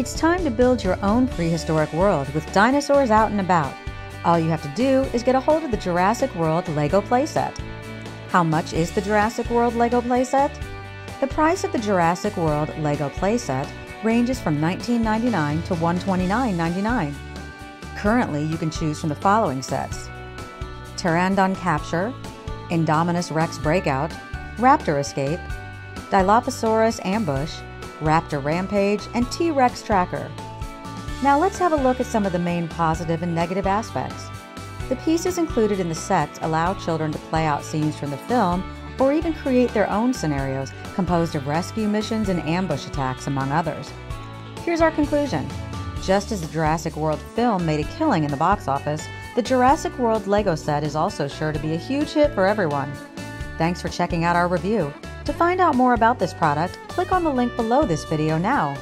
It's time to build your own prehistoric world with dinosaurs out and about. All you have to do is get a hold of the Jurassic World LEGO playset. How much is the Jurassic World LEGO playset? The price of the Jurassic World LEGO playset ranges from $19.99 to $129.99. Currently, you can choose from the following sets Pteranodon Capture, Indominus Rex Breakout, Raptor Escape, Dilophosaurus Ambush, Raptor Rampage, and T Rex Tracker. Now let's have a look at some of the main positive and negative aspects. The pieces included in the sets allow children to play out scenes from the film or even create their own scenarios composed of rescue missions and ambush attacks, among others. Here's our conclusion. Just as the Jurassic World film made a killing in the box office, the Jurassic World LEGO set is also sure to be a huge hit for everyone. Thanks for checking out our review. To find out more about this product, click on the link below this video now.